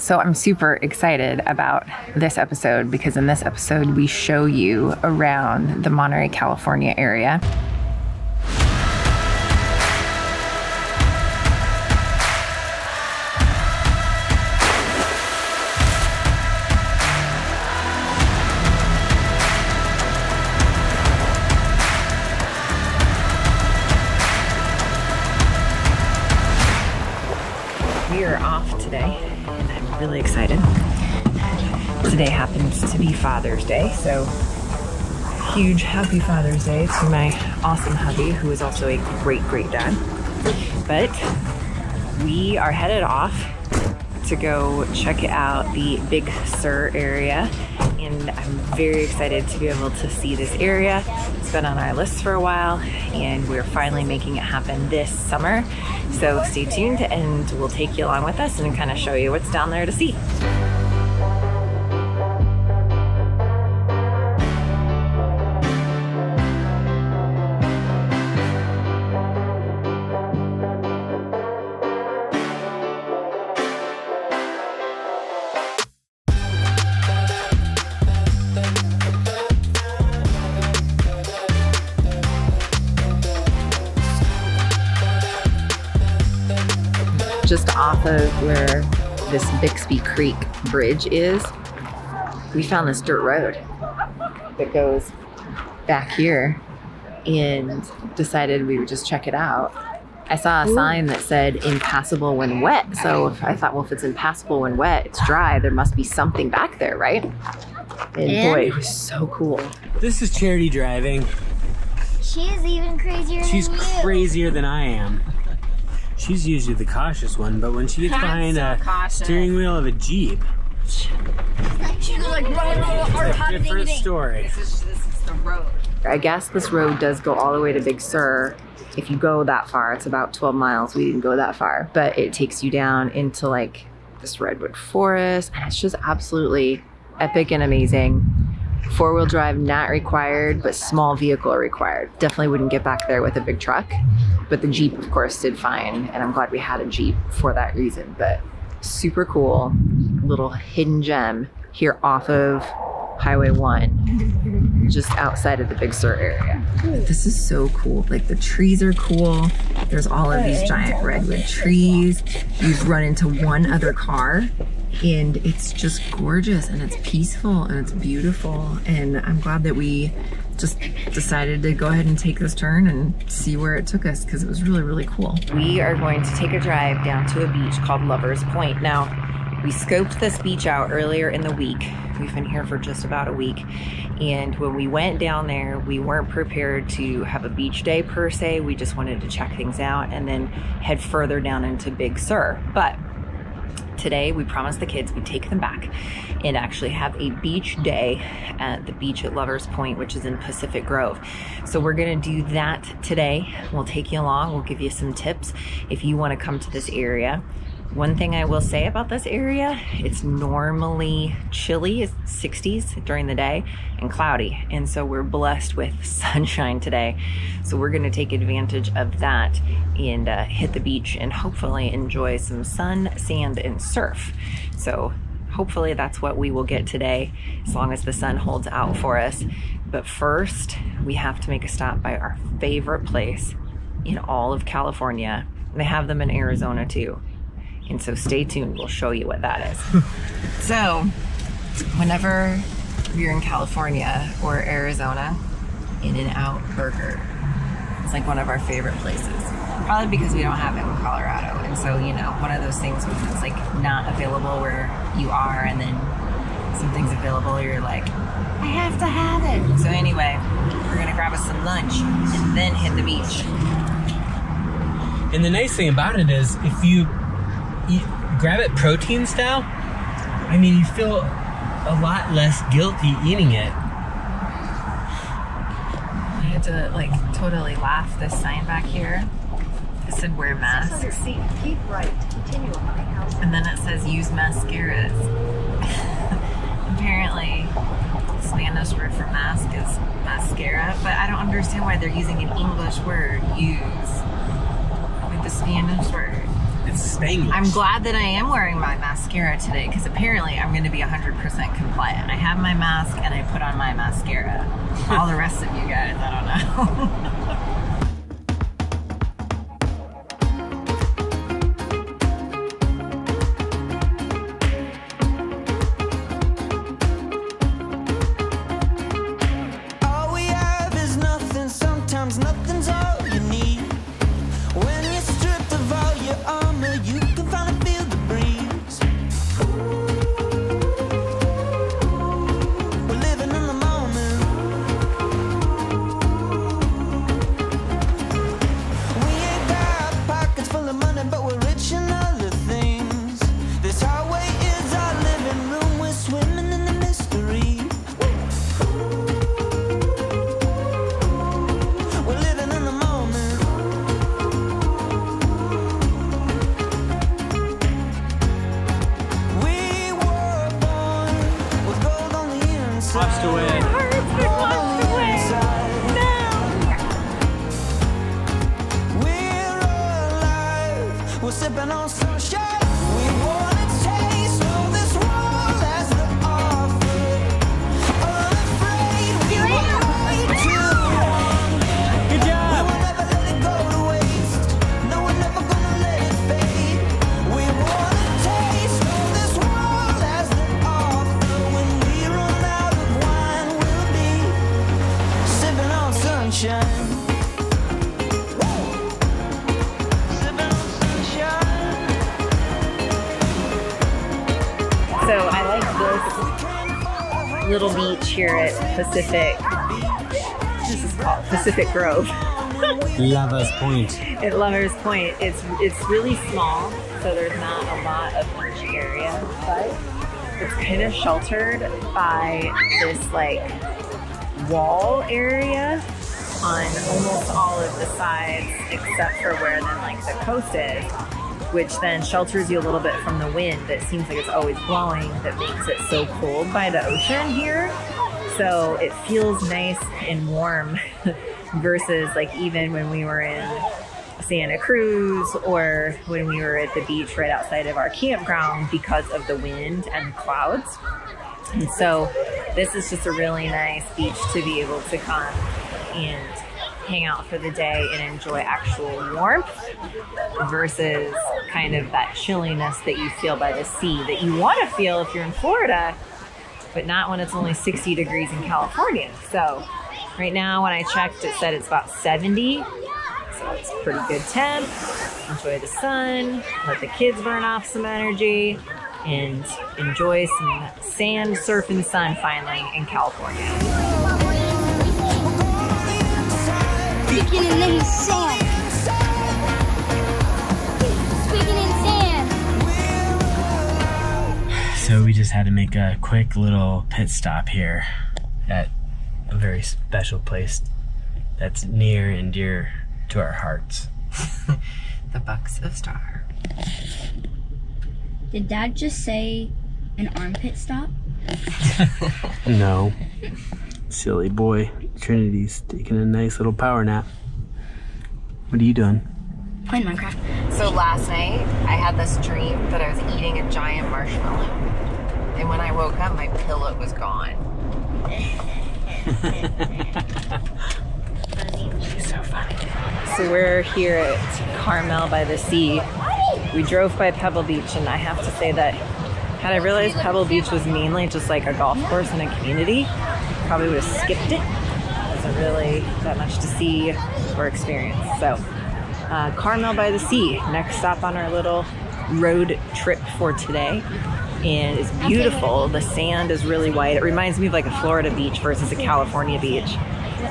So I'm super excited about this episode because in this episode we show you around the Monterey, California area. Are off today and I'm really excited. Today happens to be Father's Day, so huge happy Father's Day to my awesome hubby who is also a great, great dad. But we are headed off to go check out the Big Sur area and I'm very excited to be able to see this area. It's been on our list for a while and we're finally making it happen this summer. So stay tuned and we'll take you along with us and kind of show you what's down there to see. Just off of where this Bixby Creek bridge is, we found this dirt road that goes back here and decided we would just check it out. I saw a sign that said impassable when wet. So if I thought, well, if it's impassable when wet, it's dry, there must be something back there, right? And And- boy, it was so cool. This is Charity driving. She's even crazier She's than you. crazier than I am. She's usually the cautious one, but when she gets I'm behind so a cautious. steering wheel of a Jeep, She's like, it's a different ding, ding. story. This is, this is the road. I guess this road does go all the way to Big Sur. If you go that far, it's about 12 miles. We didn't go that far, but it takes you down into like this redwood forest, and it's just absolutely epic and amazing. Four wheel drive not required, but small vehicle required. Definitely wouldn't get back there with a big truck, but the Jeep, of course, did fine, and I'm glad we had a Jeep for that reason. But super cool little hidden gem here off of Highway 1 just outside of the Big Sur area. This is so cool. Like the trees are cool. There's all of these giant redwood trees. You run into one other car and it's just gorgeous and it's peaceful and it's beautiful. And I'm glad that we just decided to go ahead and take this turn and see where it took us because it was really, really cool. We are going to take a drive down to a beach called Lover's Point. Now, we scoped this beach out earlier in the week. We've been here for just about a week. And when we went down there, we weren't prepared to have a beach day per se. We just wanted to check things out and then head further down into Big Sur. But today we promised the kids we'd take them back and actually have a beach day at the beach at Lovers Point, which is in Pacific Grove. So we're gonna do that today. We'll take you along, we'll give you some tips if you wanna come to this area. One thing I will say about this area, it's normally chilly, it's 60s during the day and cloudy. And so we're blessed with sunshine today. So we're gonna take advantage of that and uh, hit the beach and hopefully enjoy some sun, sand, and surf. So hopefully that's what we will get today as long as the sun holds out for us. But first, we have to make a stop by our favorite place in all of California. They have them in Arizona too. And so stay tuned, we'll show you what that is. so, whenever you're in California or Arizona, In N Out Burger. It's like one of our favorite places. Probably because we don't have it in Colorado. And so, you know, one of those things when it's like not available where you are and then something's available, you're like, I have to have it. So anyway, we're gonna grab us some lunch and then hit the beach. And the nice thing about it is, if you grab it protein style, I mean, you feel a lot less guilty eating it. I had to like totally laugh this sign back here. It said wear masks. Keep right. Continue. And then it says use mascaras. Apparently, the Spanish word for mask is mascara, but I don't understand why they're using an English word, use, with the Spanish word. It's Spanglish. I'm glad that I am wearing my mascara today because apparently I'm going to be 100% compliant. I have my mask and I put on my mascara. All the rest of you guys, I don't know. money, but we're rich in sipping on sunshine. We wanna little beach here at Pacific. This is called Pacific Grove. Lava's Point. at Lovers Point. It's it's really small, so there's not a lot of beach area, but it's kind of sheltered by this like wall area on almost all of the sides except for where then like the coast is which then shelters you a little bit from the wind that seems like it's always blowing that makes it so cold by the ocean here so it feels nice and warm versus like even when we were in Santa Cruz or when we were at the beach right outside of our campground because of the wind and clouds. And so this is just a really nice beach to be able to come and hang out for the day and enjoy actual warmth versus kind of that chilliness that you feel by the sea that you want to feel if you're in Florida, but not when it's only 60 degrees in California. So right now when I checked it said it's about 70. So it's pretty good temp. Enjoy the sun, let the kids burn off some energy, and enjoy some sand, surf, and sun finally in California. Speaking in the sand. Speaking in sand. So we just had to make a quick little pit stop here at a very special place that's near and dear to our hearts. The Bucks of Star. Did Dad just say an armpit stop? No. Silly boy. Trinity's taking a nice little power nap. What are you doing? Playing Minecraft. So last night, I had this dream that I was eating a giant marshmallow. And when I woke up, my pillow was gone. She's so funny. So we're here at Carmel by the sea. We drove by Pebble Beach, and I have to say that had I realized Pebble Beach was mainly just like a golf course and a community, probably would have skipped it. Wasn't really that much to see or experience. So, uh, Carmel by the Sea, next stop on our little road trip for today. And it's beautiful. The sand is really white. It reminds me of like a Florida beach versus a California beach.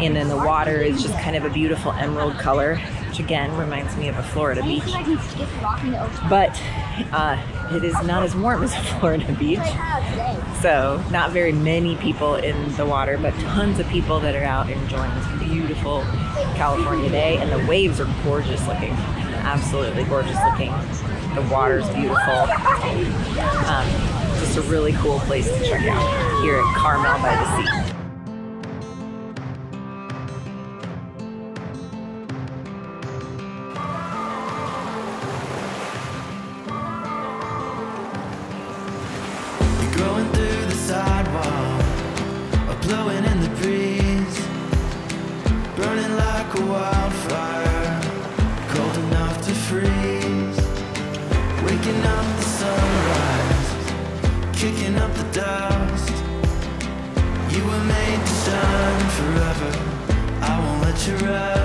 And then the water is just kind of a beautiful emerald color, which again reminds me of a Florida beach. But uh, it is not as warm as Florida beach. So, not very many people in the water, but tons of people that are out enjoying this beautiful California day. And the waves are gorgeous looking. Absolutely gorgeous looking. The water's beautiful. Um, just a really cool place to check out here at Carmel by the Sea. Kicking up the dust. You were made to shine forever. I won't let you rest.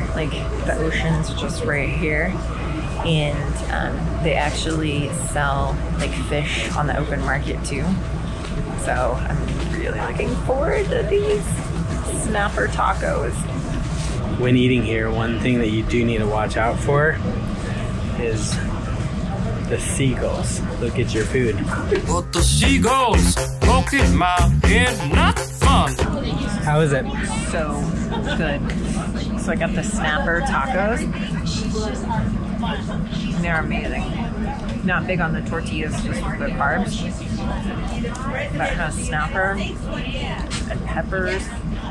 Here, like the ocean's just right here. And um, they actually sell like fish on the open market too. So I'm really looking forward to these snapper tacos. When eating here, one thing that you do need to watch out for is the seagulls. Look at your food. But the seagulls poking my head, not fun. How is it? So good. So I got the snapper tacos. They're amazing. Not big on the tortillas, just the carbs. That has snapper and peppers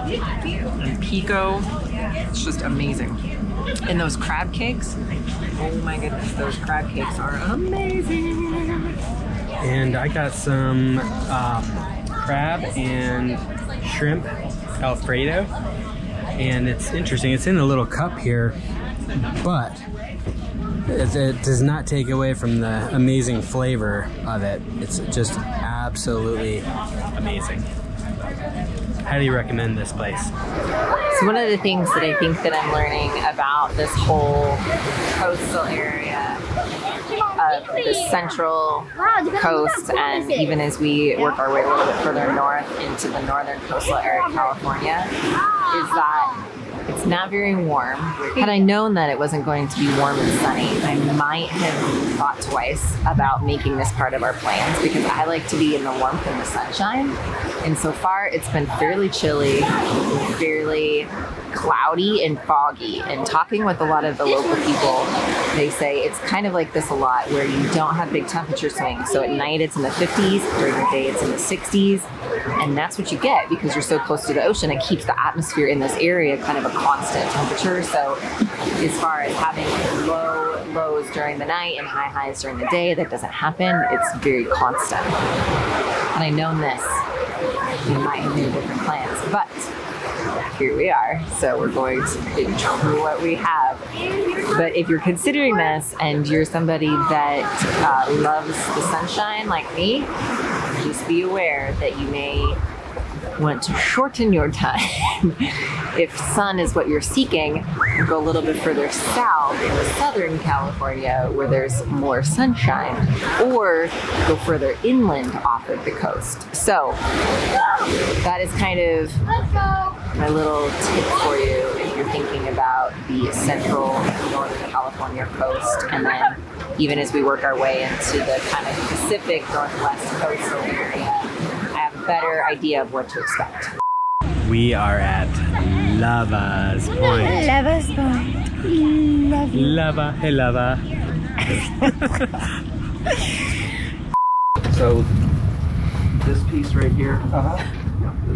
and pico. It's just amazing. And those crab cakes. Oh my goodness, those crab cakes are amazing. And I got some um, crab and shrimp Alfredo. And it's interesting, it's in a little cup here, but it, it does not take away from the amazing flavor of it. It's just absolutely amazing. Highly recommend this place. So one of the things that I think that I'm learning about this whole coastal area the central coast and even as we work our way a little bit further north into the northern coastal area of California is that it's not very warm. Had I known that it wasn't going to be warm and sunny, I might have thought twice about making this part of our plans because I like to be in the warmth and the sunshine. And so far, it's been fairly chilly, fairly cloudy and foggy. And talking with a lot of the local people, they say it's kind of like this a lot where you don't have big temperature swings. So at night it's in the 50s, during the day it's in the 60s. And that's what you get because you're so close to the ocean. It keeps the atmosphere in this area kind of a constant temperature. So as far as having low lows during the night and high highs during the day, that doesn't happen. It's very constant. Had I known this, we might have different plans. But here we are. So we're going to enjoy what we have. But if you're considering this and you're somebody that uh, loves the sunshine like me, just be aware that you may want to shorten your time. if sun is what you're seeking, go a little bit further south into Southern California where there's more sunshine, or go further inland off of the coast. So that is kind of my little tip for you if you're thinking about the central Northern California coast and then even as we work our way into the kind of Pacific Northwest coastal area, I have a better idea of what to expect. We are at Lava's Point. Lava's Point. Love you. Lava, hey Lava. So this piece right here. Uh huh.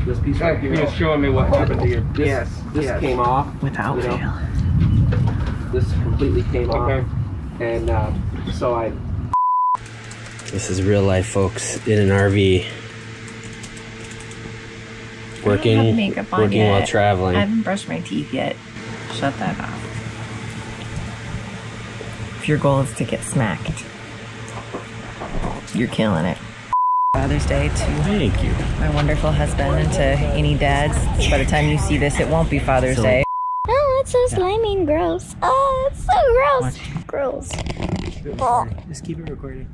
This piece right here. You're showing me what happened to you. This, Yes, This yes. came off. Without you know, fail. This completely came Okay. off, and uh, so I This is real life, folks, in an RV. Working, have makeup on working yet. while traveling. I haven't brushed my teeth yet. Shut that off. If your goal is to get smacked, you're killing it. Father's Day to oh, Thank you. my wonderful husband and to any dads. By the time you see this, it won't be Father's So- Day. Oh, it's so slimy and gross. Oh, it's so gross. Watch. Gross. Just keep it oh. recording.